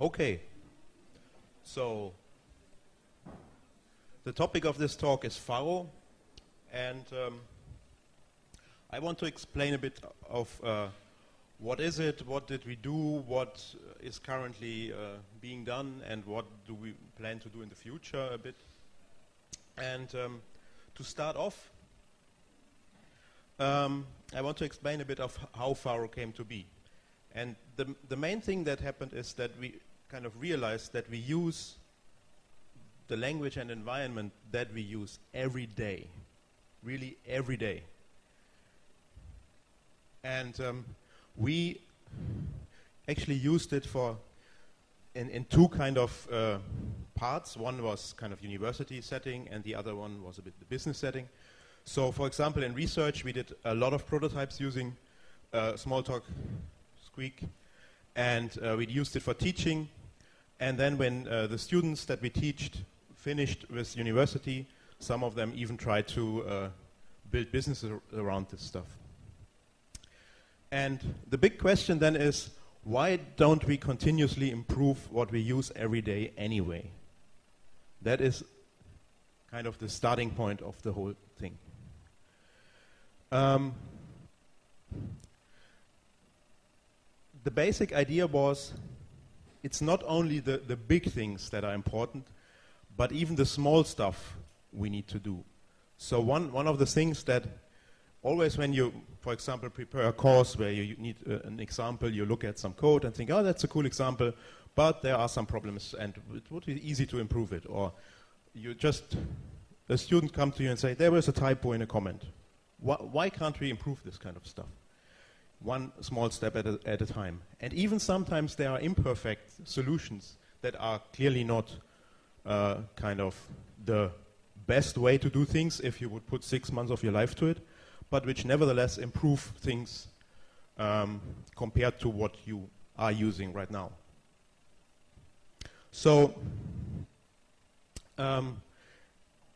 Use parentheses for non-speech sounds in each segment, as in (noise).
Okay. So, the topic of this talk is Pharo, and um, I want to explain a bit of uh, what is it, what did we do, what is currently uh, being done, and what do we plan to do in the future a bit. And um, to start off, um, I want to explain a bit of how Pharo came to be. And the, the main thing that happened is that we kind of realized that we use the language and environment that we use every day, really every day. And um, we actually used it for in, in two kind of uh, parts. One was kind of university setting, and the other one was a bit the business setting. So, for example, in research, we did a lot of prototypes using uh, Smalltalk, Squeak, and uh, we used it for teaching. And then when uh, the students that we taught finished with university, some of them even tried to uh, build businesses around this stuff. And the big question then is, why don't we continuously improve what we use every day anyway? That is kind of the starting point of the whole thing. Um, the basic idea was it's not only the, the big things that are important, but even the small stuff we need to do. So one, one of the things that always when you, for example, prepare a course where you, need uh, an example, you look at some code and think, oh, that's a cool example, but there are some problems and it would be easy to improve it. Or you just, a student come to you and say, there was a typo in a comment. Why, why can't we improve this kind of stuff? One small step at a, at a time. And even sometimes there are imperfect solutions that are clearly not uh, kind of the best way to do things if you would put six months of your life to it, but which nevertheless improve things um, compared to what you are using right now. So, um,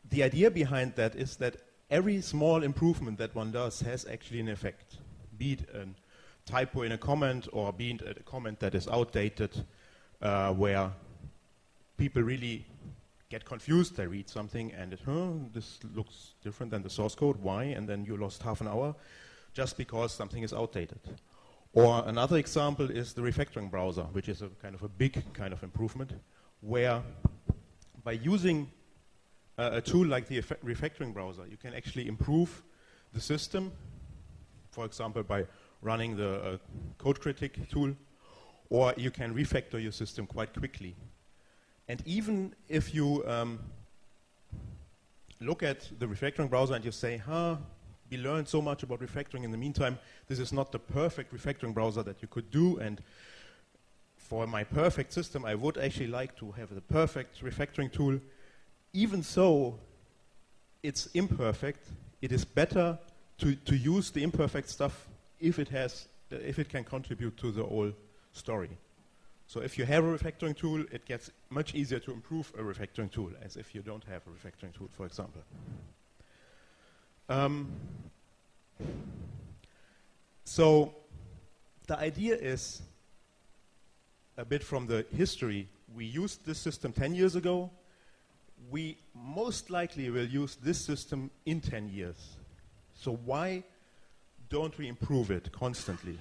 the idea behind that is that every small improvement that one does has actually an effect, be it a typo in a comment or be it a comment that is outdated, uh, where people really get confused. They read something and it, huh, this looks different than the source code. Why? And then you lost half an hour just because something is outdated. Or another example is the refactoring browser, which is a kind of a big kind of improvement, where by using uh, a tool like the refactoring browser, you can actually improve the system, for example, by running the uh, code critic tool, or you can refactor your system quite quickly. And even if you um, look at the refactoring browser and you say, huh, we learned so much about refactoring in the meantime, this is not the perfect refactoring browser that you could do, and for my perfect system, I would actually like to have the perfect refactoring tool even so, it's imperfect. It is better to, to use the imperfect stuff if it has, if it can contribute to the whole story. So if you have a refactoring tool, it gets much easier to improve a refactoring tool as if you don't have a refactoring tool, for example. Um, so the idea is a bit from the history. We used this system 10 years ago we most likely will use this system in 10 years. So why don't we improve it constantly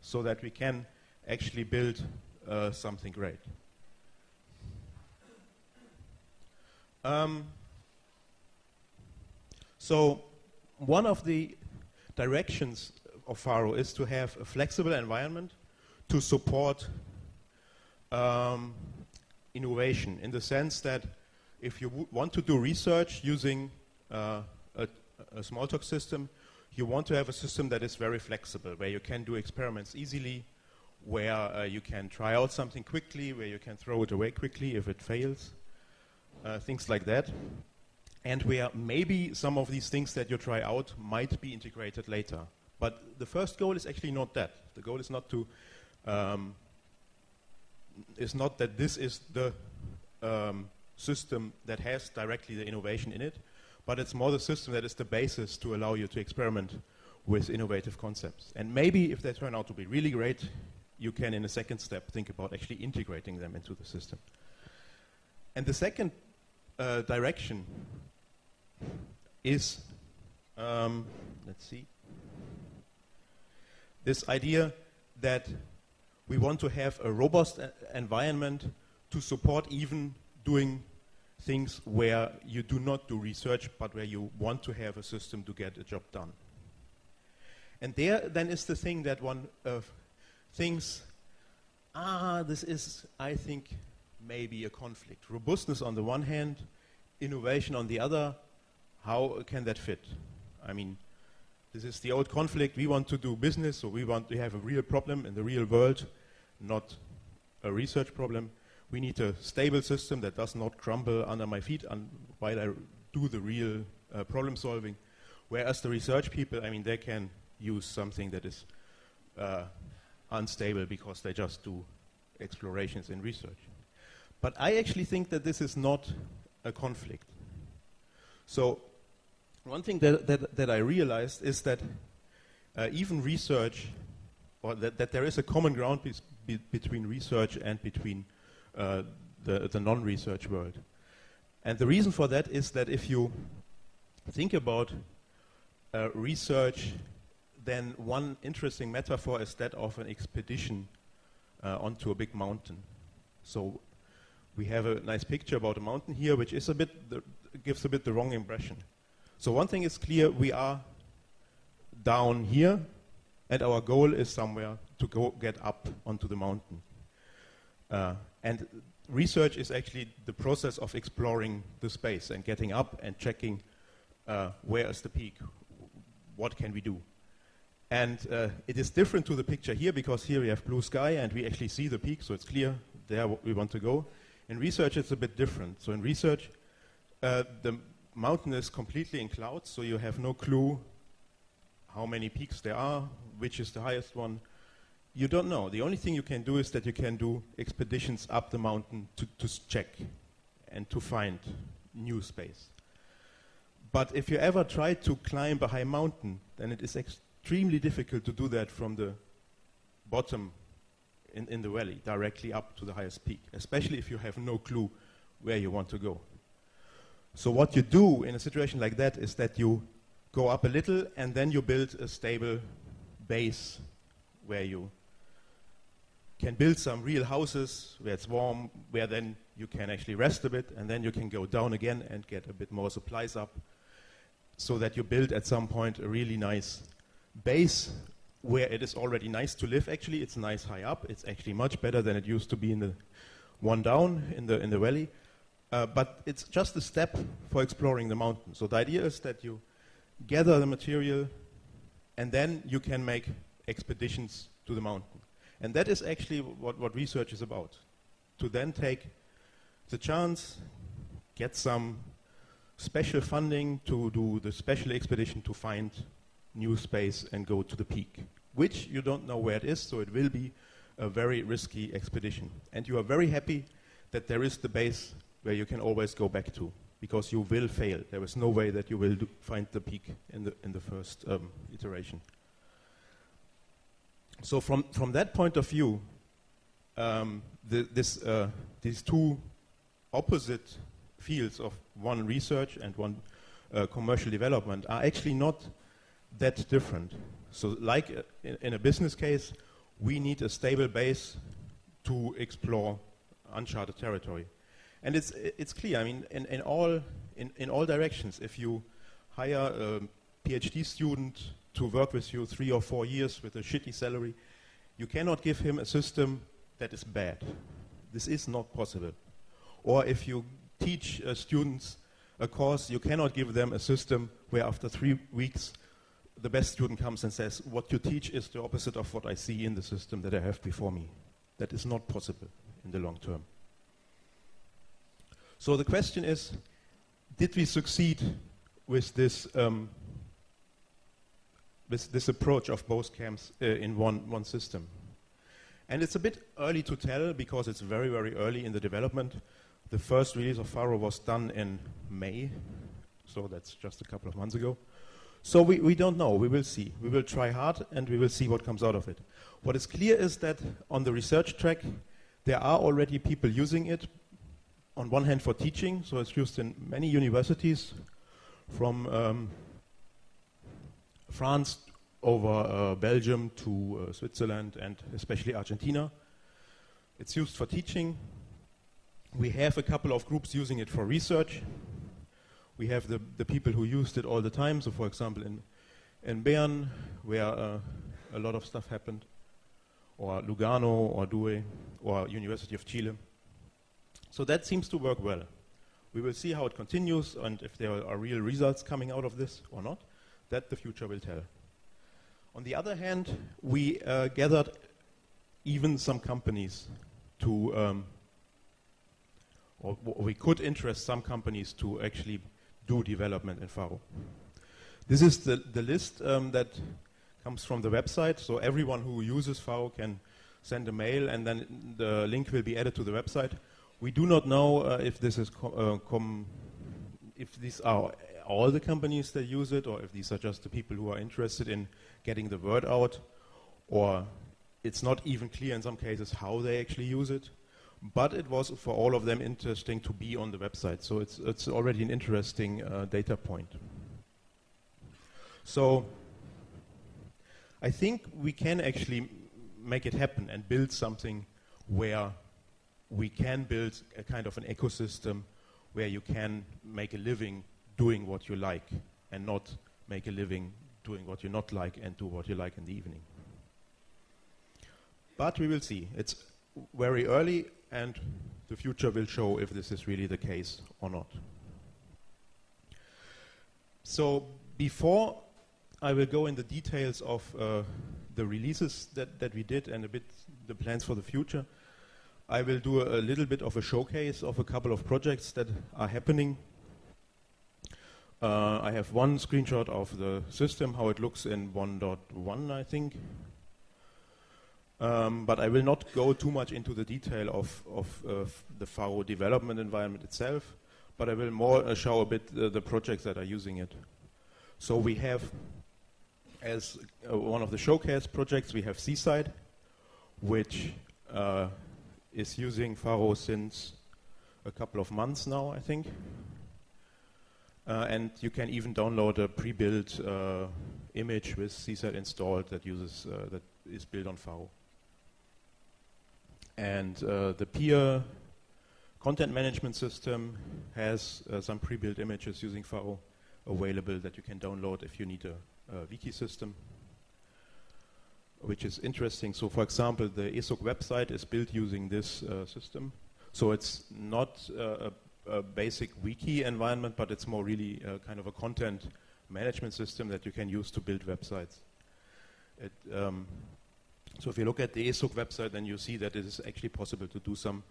so that we can actually build uh, something great? Um, so one of the directions of Pharo is to have a flexible environment to support um, innovation in the sense that if you want to do research using uh, a, Smalltalk system, you want to have a system that is very flexible, where you can do experiments easily, where uh, you can try out something quickly, where you can throw it away quickly if it fails, uh, things like that. And where maybe some of these things that you try out might be integrated later. But the first goal is actually not that. The goal is not to um, is not that this is the um, system that has directly the innovation in it, but it's more the system that is the basis to allow you to experiment with innovative concepts. And maybe if they turn out to be really great, you can, in a second step, think about actually integrating them into the system. And the second uh, direction is, um, let's see, this idea that we want to have a robust uh, environment to support even doing things where you do not do research, but where you want to have a system to get a job done. And there then is the thing that one uh, thinks, ah, this is, I think, maybe a conflict. Robustness on the one hand, innovation on the other, how can that fit? I mean, this is the old conflict. We want to do business, so we want to have a real problem in the real world, not a research problem. We need a stable system that does not crumble under my feet while I do the real uh, problem solving. Whereas the research people, I mean, they can use something that is uh, unstable because they just do explorations in research. But I actually think that this is not a conflict. So one thing that, that, that I realized is that uh, even research, or that, that there is a common ground be between research and between uh, the, the non-research world. And the reason for that is that if you think about uh, research, then one interesting metaphor is that of an expedition uh, onto a big mountain. So we have a nice picture about a mountain here, which is a bit gives a bit the wrong impression. So one thing is clear, we are down here, and our goal is somewhere to go get up onto the mountain. Uh, and research is actually the process of exploring the space and getting up and checking uh, where is the peak, what can we do. And uh, it is different to the picture here because here we have blue sky and we actually see the peak, so it's clear there we want to go. In research, it's a bit different. So in research, uh, the mountain is completely in clouds, so you have no clue how many peaks there are, which is the highest one. You don't know. The only thing you can do is that you can do expeditions up the mountain to, to check and to find new space. But if you ever try to climb a high mountain, then it is extremely difficult to do that from the bottom in, in the valley, directly up to the highest peak, especially if you have no clue where you want to go. So what you do in a situation like that is that you go up a little and then you build a stable base where you can build some real houses where it's warm, where then you can actually rest a bit, and then you can go down again and get a bit more supplies up, so that you build at some point a really nice base where it is already nice to live. Actually, it's nice high up. It's actually much better than it used to be in the one down in the in the valley. Uh, but it's just a step for exploring the mountain. So the idea is that you gather the material and then you can make expeditions to the mountain. And that is actually what, what research is about. To then take the chance, get some special funding to do the special expedition to find new space and go to the peak, which you don't know where it is, so it will be a very risky expedition. And you are very happy that there is the base where you can always go back to because you will fail. There is no way that you will find the peak in the, in the first um, iteration. So from, from that point of view, um, the, this, uh, these two opposite fields of one research and one uh, commercial development are actually not that different. So like uh, in, in, a business case, we need a stable base to explore uncharted territory. And it's, it's clear, I mean, in, in, all, in, in all directions, if you hire a PhD student to work with you three or four years with a shitty salary, you cannot give him a system that is bad. This is not possible. Or if you teach uh, students a course, you cannot give them a system where after three weeks the best student comes and says, what you teach is the opposite of what I see in the system that I have before me. That is not possible in the long term. So the question is, did we succeed with this, um, with this approach of both camps uh, in one, one system? And it's a bit early to tell because it's very, very early in the development. The first release of Pharo was done in May, so that's just a couple of months ago. So we, we don't know. We will see. We will try hard and we will see what comes out of it. What is clear is that on the research track, there are already people using it. On one hand, for teaching, so it's used in many universities from um, France over uh, Belgium to uh, Switzerland and especially Argentina. It's used for teaching. We have a couple of groups using it for research. We have the, the people who used it all the time. So, for example, in, in Bern, where uh, a lot of stuff happened, or Lugano, or Douai, or University of Chile. So that seems to work well. We will see how it continues and if there are real results coming out of this or not. That the future will tell. On the other hand, we uh, gathered even some companies to, um, or we could interest some companies to actually do development in Pharo. This is the, the list um, that comes from the website, so everyone who uses Pharo can send a mail and then the link will be added to the website. We do not know uh, if this is co uh, if these are all the companies that use it, or if these are just the people who are interested in getting the word out, or it's not even clear in some cases how they actually use it. But it was for all of them interesting to be on the website, so it's, it's already an interesting uh, data point. So I think we can actually make it happen and build something where we can build a kind of an ecosystem where you can make a living doing what you like and not make a living doing what you not like and do what you like in the evening. But we will see. It's very early and the future will show if this is really the case or not. So before I will go in the details of uh, the releases that, that we did and a bit the plans for the future, I will do a, a little bit of a showcase of a couple of projects that are happening uh, I have one screenshot of the system, how it looks in 1.1, I think. Um, but I will not go too much into the detail of, of uh, the Pharo development environment itself, but I will more uh, show a bit uh, the projects that are using it. So we have, as uh, one of the showcase projects, we have Seaside, which uh, is using Pharo since a couple of months now, I think. Uh, and you can even download a pre-built uh, image with Seaside installed that uses uh, that is built on Pharo. And uh, the Pier content management system has uh, some pre-built images using Pharo available that you can download if you need a, a wiki system, which is interesting. So, for example, the ESUG website is built using this uh, system. So it's not a a basic wiki environment, but it's more really kind of a content management system that you can use to build websites. It, um, so if you look at the ESUG website, then you see that it is actually possible to do some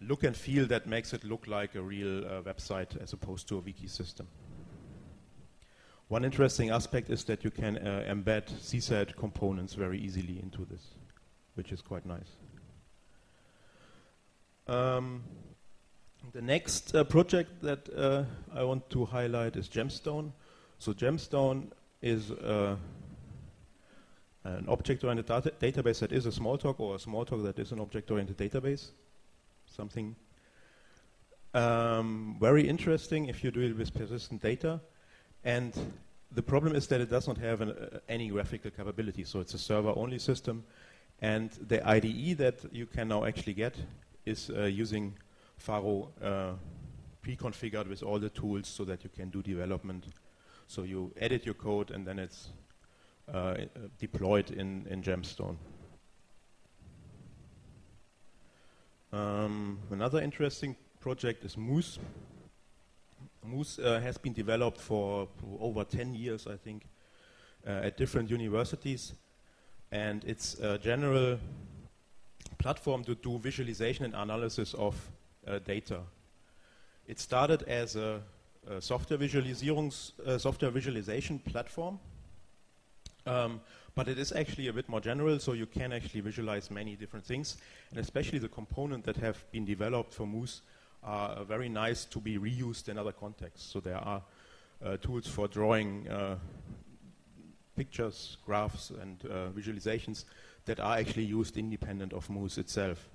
look and feel that makes it look like a real uh, website as opposed to a wiki system. One interesting aspect is that you can uh, embed Seaside components very easily into this, which is quite nice. Um, the next uh, project that uh, I want to highlight is Gemstone. So Gemstone is uh, an object-oriented data database that is a Smalltalk or a Smalltalk that is an object-oriented database. Something um, very interesting if you do it with persistent data. And the problem is that it does not have an, uh, any graphical capability. So it's a server-only system. And the IDE that you can now actually get is uh, using Pharo uh, pre-configured with all the tools so that you can do development. So you edit your code and then it's uh, deployed in, in Gemstone. Um, another interesting project is Moose. Moose uh, has been developed for, over 10 years, I think, uh, at different universities. And it's a general platform to do visualization and analysis of uh, data. It started as a, a software, uh, software visualization platform, um, but it is actually a bit more general, so you can actually visualize many different things, and especially the components that have been developed for Moose are very nice to be reused in other contexts. So there are uh, tools for drawing uh, pictures, graphs, and uh, visualizations that are actually used independent of Moose itself.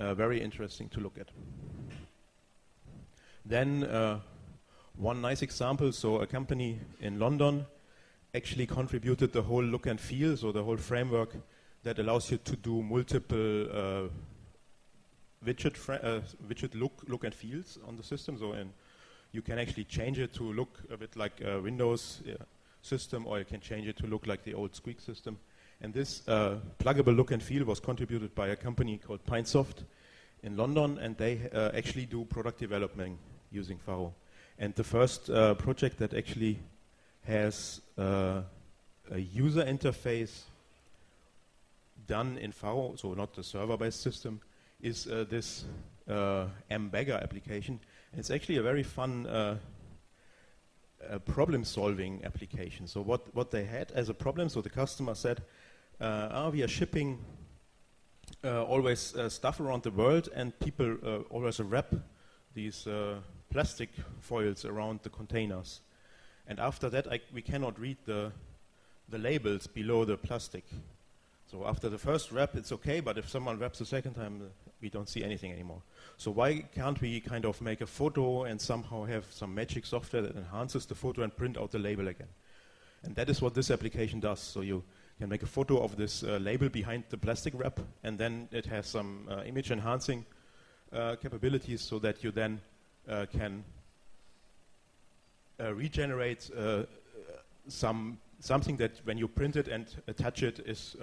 Uh, very interesting to look at. Then one nice example, so a company in London actually contributed the whole look and feel, so the whole framework that allows you to do multiple uh, widget, uh, widget look, look and feels on the system. So in, you can actually change it to look a bit like a Windows yeah, system, or you can change it to look like the old Squeak system. And this uh, pluggable look and feel was contributed by a company called Pinesoft in London, and they uh, actually do product development using Pharo. And the first uh, project that actually has uh, a user interface done in Pharo, so not the server-based system, is uh, this uh, mbagger application. And it's actually a very fun uh, problem-solving application. So what, what they had as a problem, so the customer said, uh, ah, we are shipping uh, always uh, stuff around the world and people always wrap these plastic foils around the containers. And after that, I, we cannot read the, the labels below the plastic. So after the first wrap, it's okay, but if someone wraps a second time, we don't see anything anymore. So why can't we kind of make a photo and somehow have some magic software that enhances the photo and print out the label again? And that is what this application does. So you can make a photo of this uh, label behind the plastic wrap, and then it has some uh, image enhancing uh, capabilities so that you then can regenerate some something that when you print it and attach it is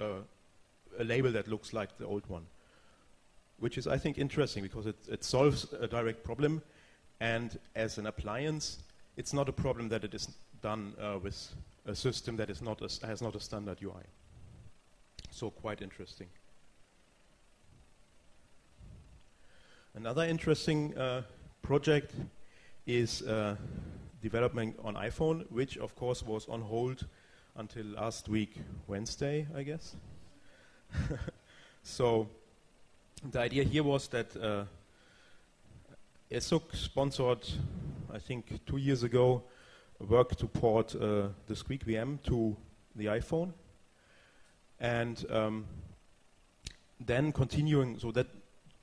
a label that looks like the old one, which is, I think, interesting because it, it solves a direct problem. And as an appliance, it's not a problem that it is done uh, with a system that is not a, has not a standard UI. So quite interesting. Another interesting uh, project is uh, development on iPhone, which of course was on hold until last week, Wednesday, I guess. (laughs) so the idea here was that uh, ESUG sponsored, I think two years ago, work to port uh, the Squeak VM to the iPhone. And um, then continuing, so that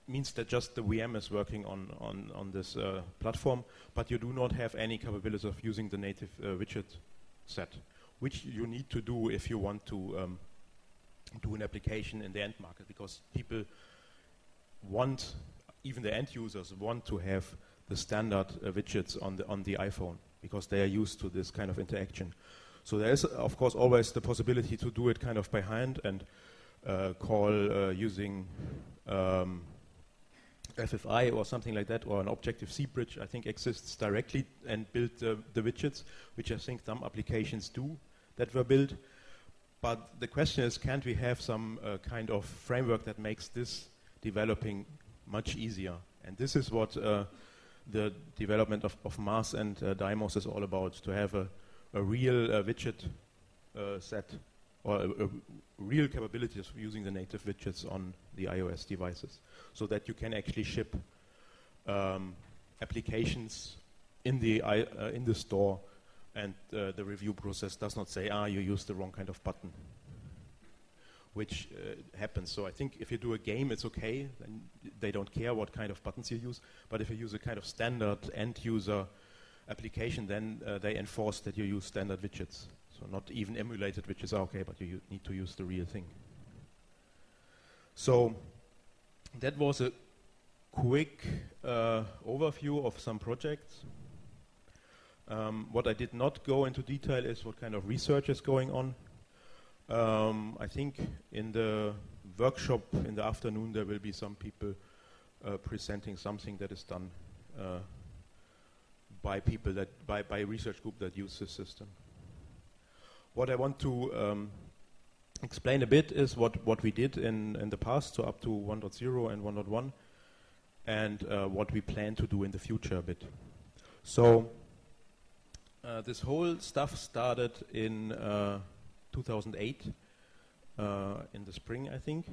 means that just the VM is working on, on, on this uh, platform, but you do not have any capabilities of using the native uh, widget set, which you need to do if you want to um, do an application in the end market because people want, even the end users want to have the standard uh, widgets on the, on the iPhone because they are used to this kind of interaction. So there is, of course, always the possibility to do it kind of by hand and uh, call uh, using um, FFI or something like that, or an Objective-C bridge, I think exists directly and build the widgets, which I think some applications do that were built. But the question is, can't we have some uh, kind of framework that makes this developing much easier? And this is what uh, the development of, of Mars and uh, Dymos is all about, to have a, a real uh, widget uh, set or a, a real capabilities of using the native widgets on the iOS devices so that you can actually ship um, applications in the, uh, in the store and uh, the review process does not say, ah, you used the wrong kind of button, which uh, happens. So I think if you do a game, it's okay. Then they don't care what kind of buttons you use. But if you use a kind of standard end user application, then uh, they enforce that you use standard widgets. So not even emulated widgets are okay, but you need to use the real thing. So that was a quick uh, overview of some projects. Um, what I did not go into detail is what kind of research is going on. Um, I think in the workshop in the afternoon there will be some people uh, presenting something that is done uh, by people that by by research group that use this system. What I want to um, explain a bit is what what we did in in the past, so up to 1.0 and 1.1, and uh, what we plan to do in the future a bit. So. Uh, this whole stuff started in uh, 2008, uh, in the spring, I think.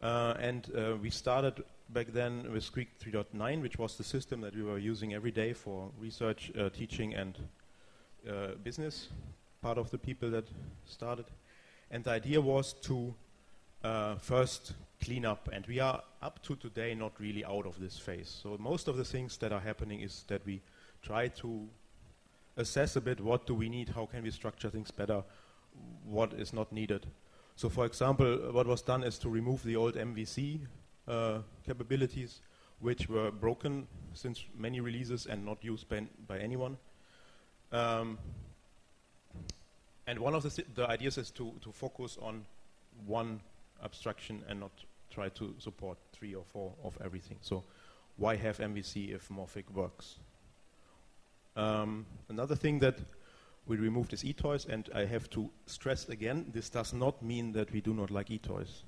Uh, and uh, we started back then with Squeak 3.9, which was the system that we were using every day for research, teaching, and business, part of the people that started. And the idea was to first clean up, and we are up to today not really out of this phase. So most of the things that are happening is that we try to assess a bit what do we need, how can we structure things better, what is not needed. So for example, what was done is to remove the old MVC uh, capabilities, which were broken since many releases and not used by, by anyone. Um, and one of the, the ideas is to, to focus on one abstraction and not try to support three or four of everything. So why have MVC if Morphic works? Um, another thing that we removed e-toys, and I have to stress again, this does not mean that we do not like eToys.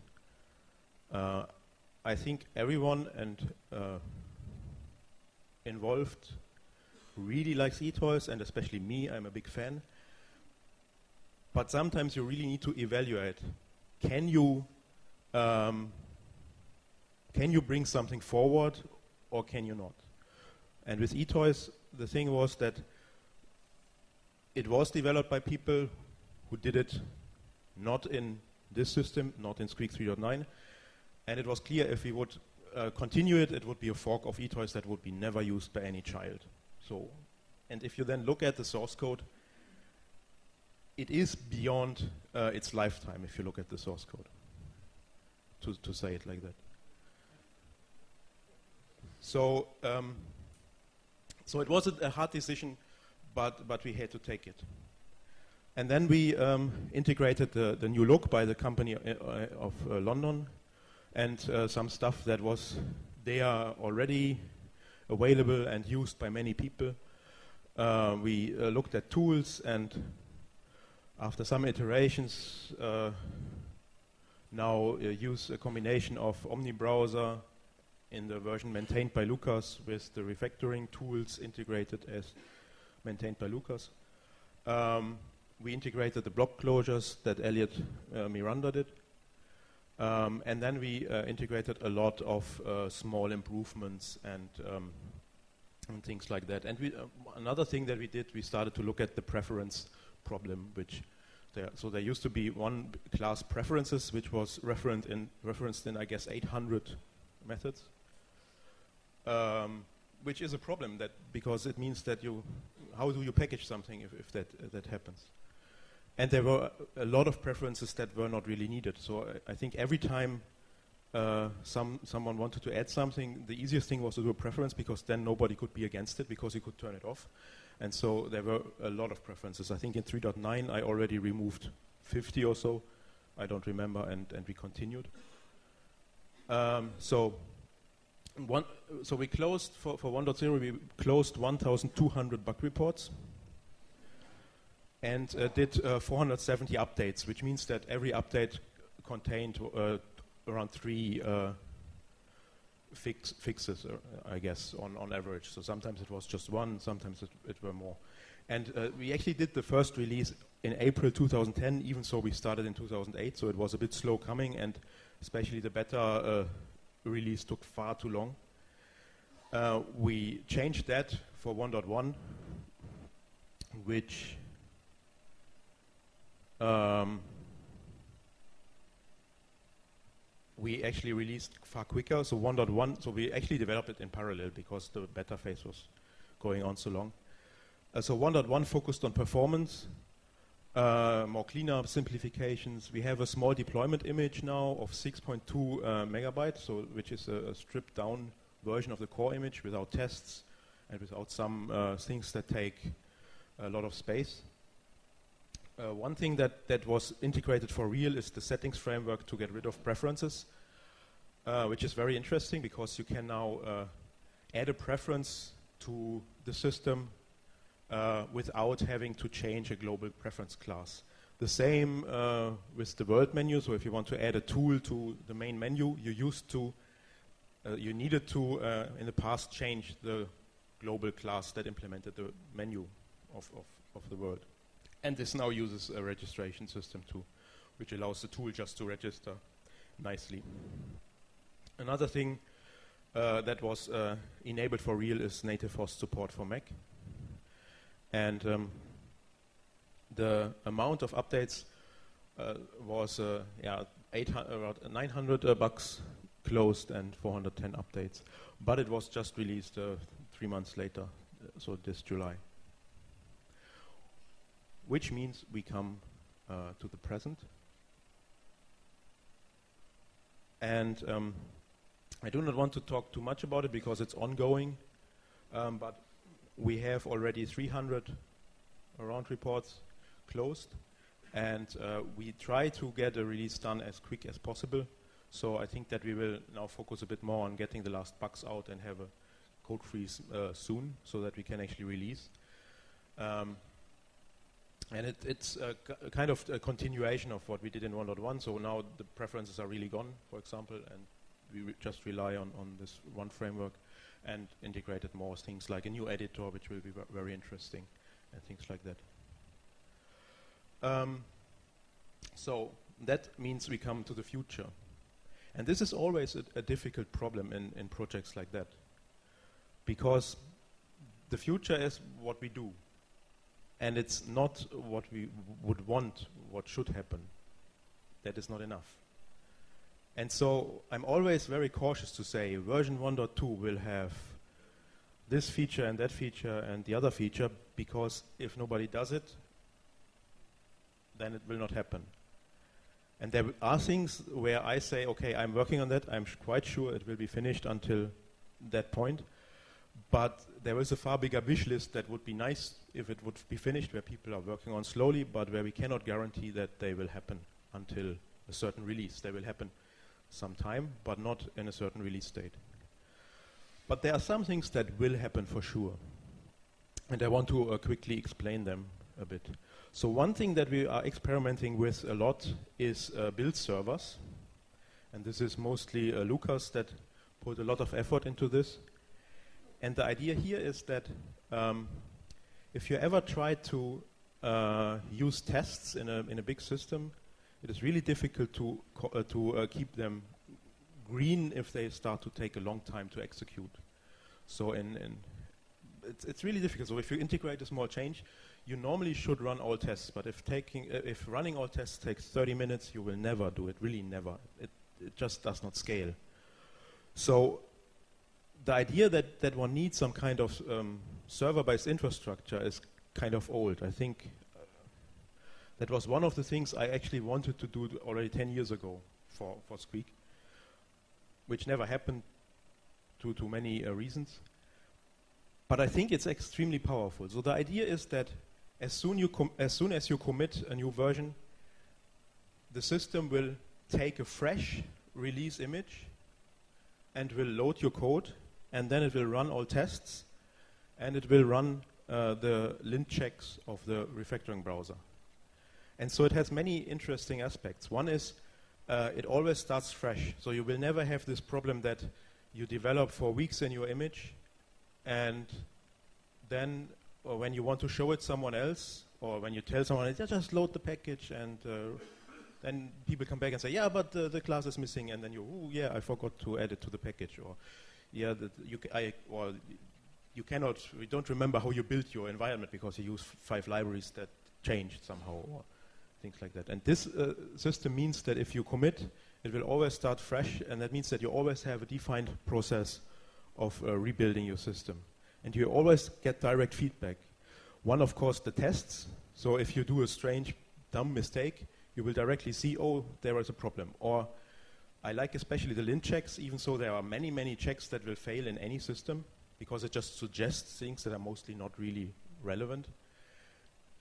Uh, I think everyone and uh, involved really likes e-toys, and especially me, I'm a big fan. But sometimes you really need to evaluate. Can you um, can you bring something forward, or can you not? And with e-toys, the thing was that it was developed by people who did it not in this system, not in Squeak 3.9, and it was clear if we would uh, continue it, it would be a fork of eToys that would be never used by any child. So, and if you then look at the source code, it is beyond uh, its lifetime if you look at the source code, to, to say it like that. So, um, so it was a, a, hard decision, but, but we had to take it. And then we um, integrated the, the new look by the company uh, uh of uh, London, and uh, some stuff that was there already available and used by many people. Uh, we uh, looked at tools and after some iterations now use a combination of OmniBrowser in the version maintained by Lucas with the refactoring tools integrated as maintained by Lucas. Um, we integrated the block closures that Eliot uh, Miranda did. Um, and then we uh, integrated a lot of uh, small improvements and, um, and, things like that. And we, uh, another thing that we did, we started to look at the preference problem, which there, so there used to be one class preferences, which was referenced in, referenced in I guess, 800 methods, um, which is a problem that because it means that you, how do you package something if, if that, uh, that happens? And there were a lot of preferences that were not really needed. So I, I think every time uh, some, someone wanted to add something, the easiest thing was to do a preference because then nobody could be against it because you could turn it off. And so there were a lot of preferences. I think in 3.9 I already removed 50 or so. I don't remember, and, and we continued. Um, so one, so we closed for, for 1.0, we closed 1,200 bug reports and uh, did uh, 470 updates, which means that every update contained uh, around three uh, fix fixes, uh, I guess, on, on average. So sometimes it was just one, sometimes it, it were more. And uh, we actually did the first release in April 2010, even so we started in 2008, so it was a bit slow coming, and especially the beta release took far too long. we changed that for 1.1, which um, we actually released far quicker. So 1.1, so we actually developed it in parallel because the beta phase was going on so long. Uh, so 1.1 focused on performance, uh, more cleanup, simplifications. We have a small deployment image now of 6.2 uh, megabytes, so which is a, a, stripped down version of the core image without tests and without some uh, things that take a lot of space. Uh, one thing that, that was integrated for real is the settings framework to get rid of preferences, uh, which is very interesting because you can now uh, add a preference to the system uh, without having to change a global preference class. The same uh, with the world menu. So if you want to add a tool to the main menu, you used to, uh, you needed to, in the past, change the global class that implemented the menu of, of, of the world. And this now uses a registration system too, which allows the tool just to register nicely. Another thing uh, that was uh, enabled for real is native host support for Mac. And um, the amount of updates uh, was uh, yeah, 800, around 900 uh, bugs closed and 410 updates. But it was just released uh, three months later, so this July. Which means we come to the present. And um, I do not want to talk too much about it because it's ongoing, um, but we have already 300 round reports closed, and uh, we try to get a release done as quick as possible. So I think that we will now focus a bit more on getting the last bugs out and have a code freeze uh, soon so that we can actually release. Um, and it, it's a kind of a continuation of what we did in 1.1. So now the preferences are really gone, for example, and we re just rely on, on this one framework and integrated more things like a new editor, which will be very interesting, and things like that. Um, so that means we come to the future. And this is always a, a difficult problem in, in projects like that. Because the future is what we do. And it's not what we would want, what should happen. That is not enough. And so I'm always very cautious to say version 1.2 will have this feature and that feature and the other feature because if nobody does it, then it will not happen. And there are things where I say, okay, I'm working on that. I'm quite sure it will be finished until that point. But there is a far bigger wish list that would be nice if it would be finished, where people are working on slowly, but where we cannot guarantee that they will happen until a certain release. They will happen sometime, but not in a certain release date. But there are some things that will happen for sure. And I want to uh, quickly explain them a bit. So one thing that we are experimenting with a lot is uh, build servers. And this is mostly uh, Lucas that put a lot of effort into this. And the idea here is that um, if you ever try to uh, use tests in a, in a big system, it is really difficult to, uh, to uh, keep them green if they start to take a long time to execute. So in, in it's, it's, really difficult. So if you integrate a small change, you normally should run all tests. But if taking uh, if running all tests takes 30 minutes, you will never do it. Really, never. It, it just does not scale. So the idea that, that one needs some kind of um, server-based infrastructure is kind of old. I think that was one of the things I actually wanted to do already 10 years ago for, for Squeak, which never happened due to many uh, reasons. But I think it's extremely powerful. So the idea is that as soon, you as soon as you commit a new version, the system will take a fresh release image and will load your code, and then it will run all tests, and it will run uh, the lint checks of the refactoring browser. And so it has many interesting aspects. One is uh, it always starts fresh. So you will never have this problem that you develop for weeks in your image and then when you want to show it someone else or when you tell someone, yeah, just load the package and uh, then people come back and say, yeah, but uh, the class is missing, and then you, oh, yeah, I forgot to add it to the package, or yeah, you, I, you cannot, we don't remember how you built your environment because you use five libraries that changed somehow, or things like that. And this uh, system means that if you commit, it will always start fresh, and that means that you always have a defined process of uh, rebuilding your system. And you always get direct feedback. One, of course, the tests. So if you do a strange, dumb mistake, you will directly see, oh, there is a problem. Or I like especially the lint checks, even though there are many, many checks that will fail in any system, because it just suggests things that are mostly not really relevant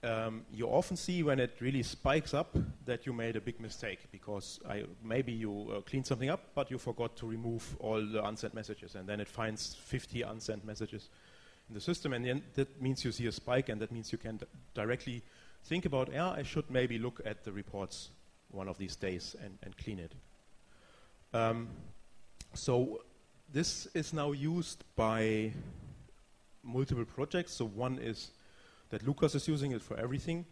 um, you often see when it really spikes up that you made a big mistake because I, maybe you uh, cleaned something up, but you forgot to remove all the unsent messages, and then it finds 50 unsent messages in the system, and then that means you see a spike, and that means you can directly think about, yeah, I should maybe look at the reports one of these days and, and clean it. Um, so this is now used by multiple projects. So one is that Lucas is using it for everything.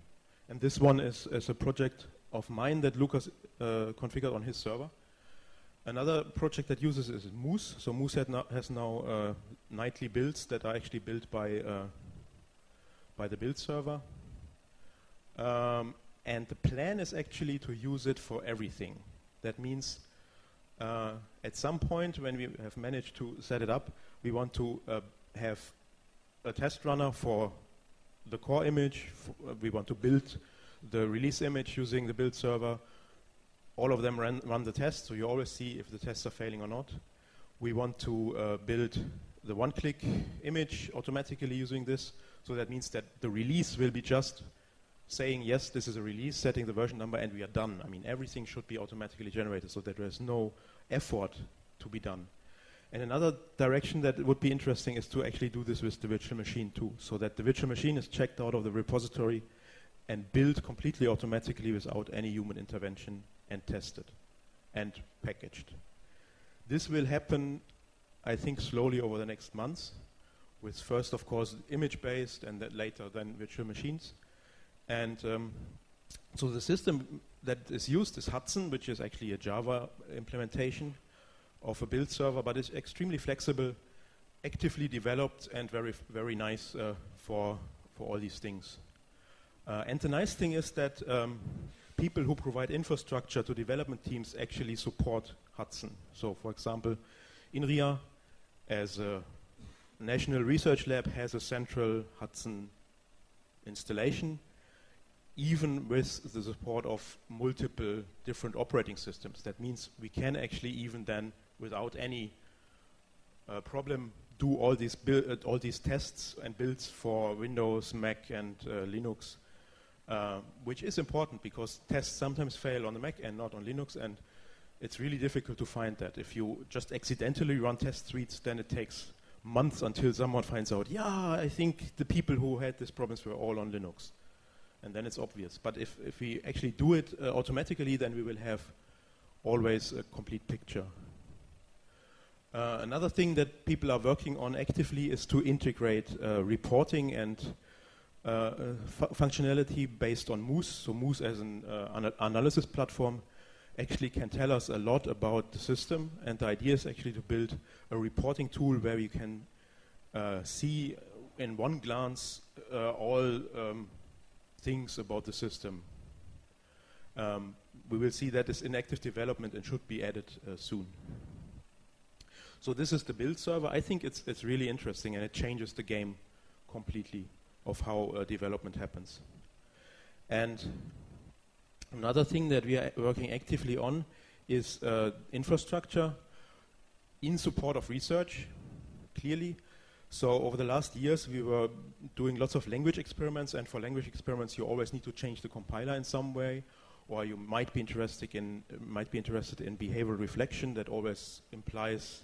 And this one is, is a project of mine that Lucas uh, configured on his server. Another project that uses is Moose. So Moose no, has now uh, nightly builds that are actually built by uh, by the build server. Um, and the plan is actually to use it for everything. That means uh, at some point when we have managed to set it up, we want to uh, have a test runner for the core image. We want to build the release image using the build server. All of them run, run the test, so you always see if the tests are failing or not. We want to uh, build the one-click image automatically using this. So that means that the release will be just saying, yes, this is a release, setting the version number, and we are done. I mean, everything should be automatically generated so that there's no effort to be done. And another direction that would be interesting is to actually do this with the virtual machine too, so that the virtual machine is checked out of the repository and built completely automatically without any human intervention and tested and packaged. This will happen, I think, slowly over the next months, with first, of course, image-based and then later then virtual machines. And um, so the system that is used is Hudson, which is actually a Java implementation of a build server, but it's extremely flexible, actively developed, and very, very nice uh, for, for all these things. Uh, and the nice thing is that um, people who provide infrastructure to development teams actually support Hudson. So, for example, INRIA, as a national research lab, has a central Hudson installation even with the support of multiple different operating systems. That means we can actually even then, without any uh, problem, do all these, uh, all these tests and builds for Windows, Mac, and uh, Linux, uh, which is important because tests sometimes fail on the Mac and not on Linux, and it's really difficult to find that. If you just accidentally run test suites, then it takes months until someone finds out, yeah, I think the people who had these problems were all on Linux and then it's obvious. But if, if we actually do it uh, automatically, then we will have always a complete picture. Uh, another thing that people are working on actively is to integrate uh, reporting and uh, uh, fu functionality based on Moose. So Moose as an uh, analysis platform actually can tell us a lot about the system. And the idea is actually to build a reporting tool where we can see in one glance all um, things about the system. Um, we will see that is in active development and should be added soon. So this is the build server. I think it's, it's really interesting and it changes the game completely of how uh, development happens. And another thing that we are working actively on is uh, infrastructure in support of research, clearly, so over the last years, we were doing lots of language experiments, and for language experiments, you always need to change the compiler in some way, or you might be interested in might be interested in behavioral reflection. That always implies,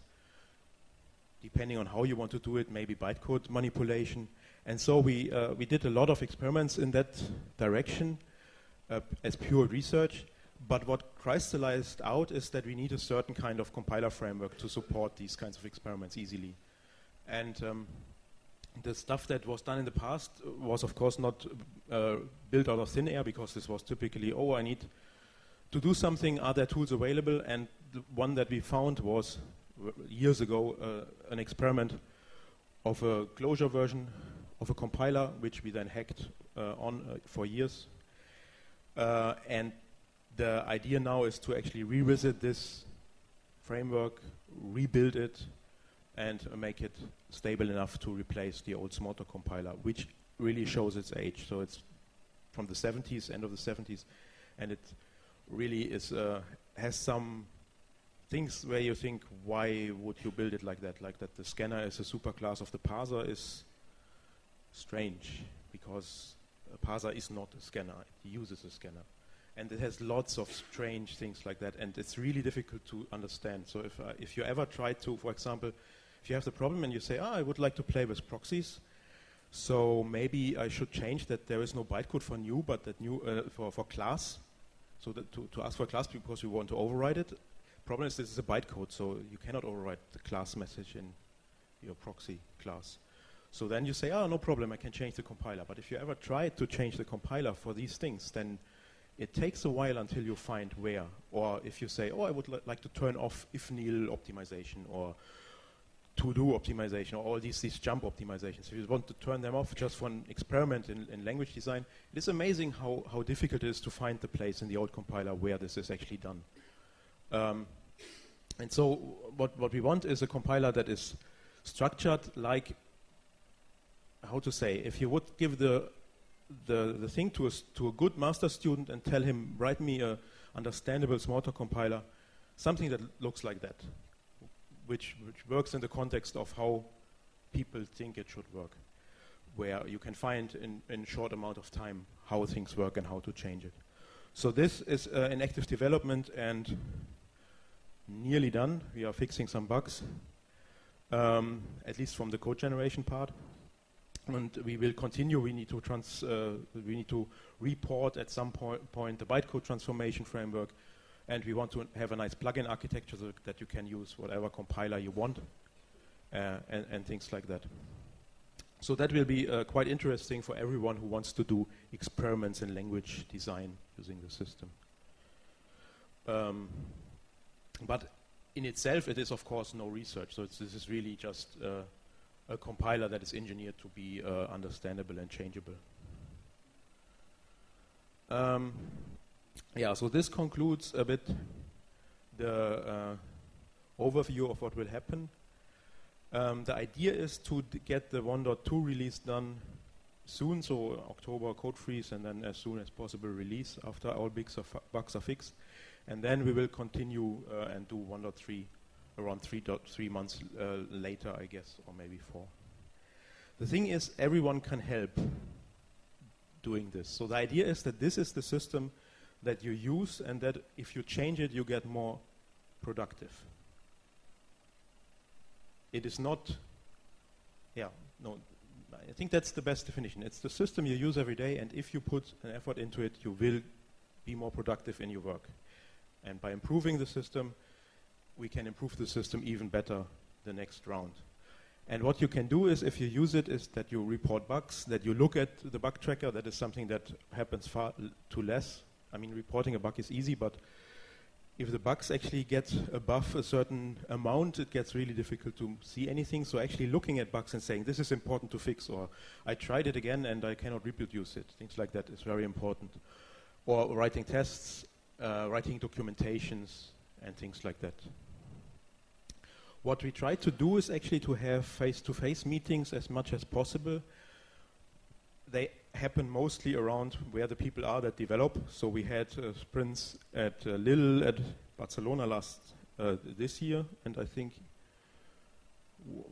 depending on how you want to do it, maybe bytecode manipulation. And so we uh, we did a lot of experiments in that direction uh, as pure research. But what crystallized out is that we need a certain kind of compiler framework to support these kinds of experiments easily. And um, the stuff that was done in the past was, of course, not uh, built out of thin air because this was typically, oh, I need to do something. Are there tools available? And the one that we found was years ago uh, an experiment of a closure version of a compiler, which we then hacked uh, on uh, for years. And the idea now is to actually revisit this framework, rebuild it, and make it stable enough to replace the old Smalltalk compiler, which really shows its age. So it's from the 70s, end of the 70s, and it really is uh, has some things where you think, why would you build it like that? Like that the scanner is a superclass of the parser is strange because a parser is not a scanner; it uses a scanner, and it has lots of strange things like that, and it's really difficult to understand. So if uh, if you ever try to, for example, if you have the problem and you say, oh, I would like to play with proxies, so maybe I should change that there is no bytecode for new, but that new uh, for, for class. So that to, to ask for a class because we want to override it. Problem is this is a bytecode, so you cannot override the class message in your proxy class. So then you say, oh, no problem, I can change the compiler. But if you ever try to change the compiler for these things, then it takes a while until you find where. Or if you say, oh, I would li like to turn off if nil optimization or to-do optimization or all these, these jump optimizations. If you want to turn them off just for an experiment in, in language design, it is amazing how, how difficult it is to find the place in the old compiler where this is actually done. Um, and so what, what we want is a compiler that is structured like, how to say, if you would give the, the, the thing to a, to a good master student and tell him, write me a understandable smarter compiler, something that looks like that which, which works in the context of how people think it should work, where you can find in, in short amount of time how things work and how to change it. So this is uh, active development and nearly done. We are fixing some bugs, um, at least from the code generation part. And we will continue. We need to trans. Uh, we need to report at some point, point the bytecode transformation framework and we want to have a nice plugin architecture so that you can use whatever compiler you want uh, and, and, things like that. So that will be uh, quite interesting for everyone who wants to do experiments in language design using the system. Um, but in itself, it is of course no research. So this is really just uh, a compiler that is engineered to be uh, understandable and changeable. Um, yeah, so this concludes a bit the uh, overview of what will happen. Um, the idea is to get the 1.2 release done soon, so October code freeze, and then as soon as possible release after all bugs are, bugs are fixed. And then we will continue uh, and do 1.3 around three, three months uh, later, I guess, or maybe four. The thing is, everyone can help doing this. So the idea is that this is the system that you use and that if you change it, you get more productive. It is not, yeah, no, I think that's the best definition. It's the system you use every day, and if you put an effort into it, you will be more productive in your work. And by improving the system, we can improve the system even better the next round. And what you can do is, if you use it, is that you report bugs, that you look at the bug tracker. That is something that happens far too less I mean, reporting a bug is easy, but if the bugs actually get above a certain amount, it gets really difficult to see anything. So actually looking at bugs and saying, this is important to fix, or I tried it again and I cannot reproduce it, things like that is very important. Or writing tests, uh, writing documentations, and things like that. What we try to do is actually to have face-to-face -face meetings as much as possible. They happen mostly around where the people are that develop. So we had uh, sprints at uh, Lille, at Barcelona last uh, this year, and I think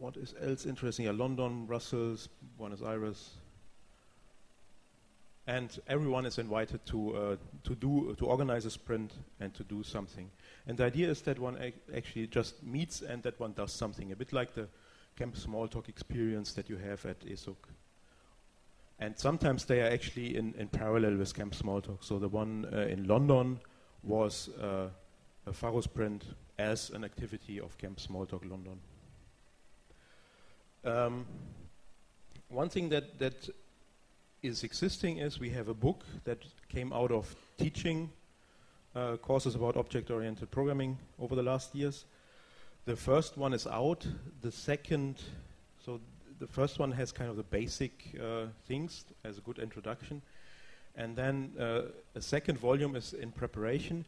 what is else interesting? Yeah, London, Brussels, Buenos Aires, and everyone is invited to uh, to do to organize a sprint and to do something. And the idea is that one ac actually just meets and that one does something, a bit like the Camp Smalltalk experience that you have at ESUG. And sometimes they are actually in, in parallel with Camp Smalltalk. So the one uh, in London was uh, a Pharo sprint as an activity of Camp Smalltalk London. Um, one thing that, that is existing is we have a book that came out of teaching uh, courses about object-oriented programming over the last years. The first one is out. The second, so the first one has kind of the basic uh, things as a good introduction. And then uh, a second volume is in preparation,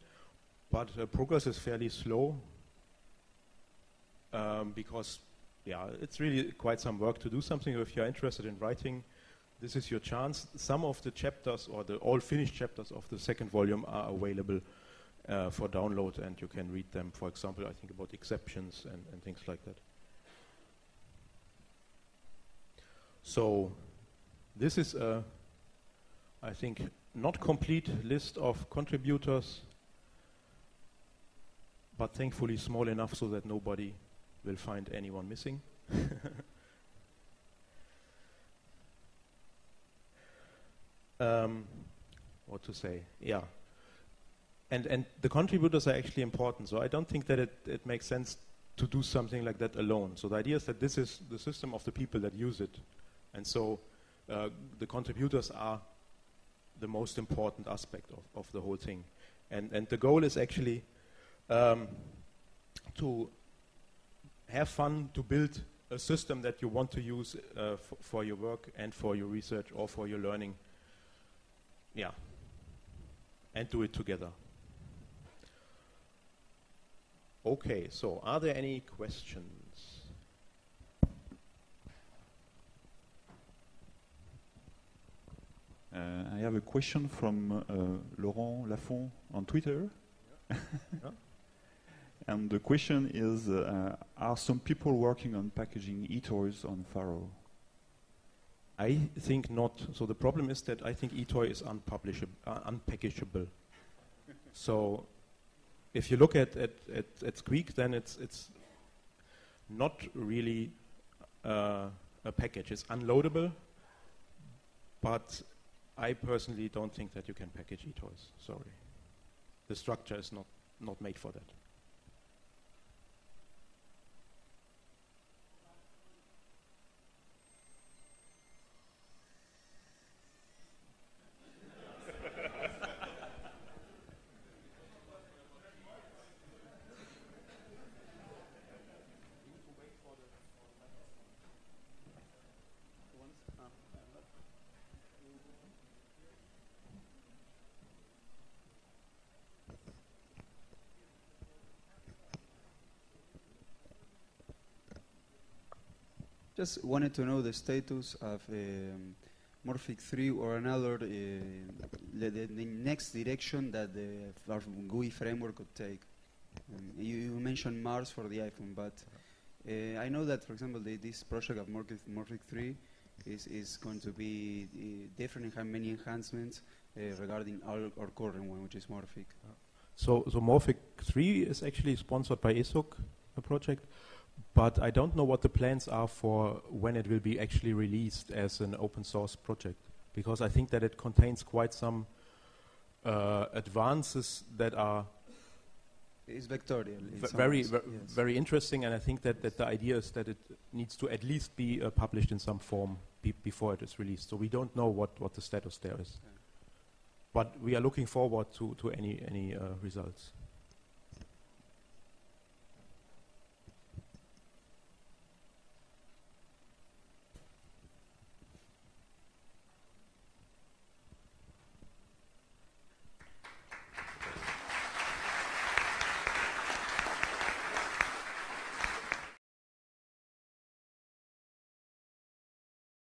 but uh, progress is fairly slow um, because, yeah, it's really quite some work to do something. If you're interested in writing, this is your chance. Some of the chapters or the all finished chapters of the second volume are available uh, for download and you can read them. For example, I think about exceptions and, and things like that. So this is a, I think, not complete list of contributors, but thankfully small enough so that nobody will find anyone missing. (laughs) um, what to say? Yeah. And, and the contributors are actually important, so I don't think that it, it makes sense to do something like that alone. So the idea is that this is the system of the people that use it. And so uh, the contributors are the most important aspect of, of the whole thing. And, and the goal is actually um, to have fun, to build a system that you want to use uh, for your work and for your research or for your learning. Yeah. And do it together. Okay, so are there any questions? Uh, I have a question from uh, Laurent Laffont on Twitter. Yeah. (laughs) yeah. and the question is, uh, are some people working on packaging eToys on Pharo? I think not. So the problem is that I think eToy is unpublishable, uh, unpackageable. so if you look at, at, at, at Squeak, then it's, it's not really uh, a package. It's unloadable, but I personally don't think that you can package eToys. Sorry. The structure is not, not made for that. Just wanted to know the status of um, Morphic 3 or another, uh, the, the, next direction that the GUI framework could take. Um, you, you, mentioned Mars for the iPhone, but uh, I know that, for example, the, this project of Morphic, Morphic 3 is, is going to be uh, different and have many enhancements uh, regarding our, our, current one, which is Morphic. So, so Morphic 3 is actually sponsored by ESUG, a project but I don't know what the plans are for when it will be actually released as an open source project, because I think that it contains quite some uh, advances that are it's vectorial. very, ver yes. very interesting, and I think that, that the idea is that it needs to at least be uh, published in some form be before it is released. So we don't know what, what the status there is. But we are looking forward to, to any, any uh, results.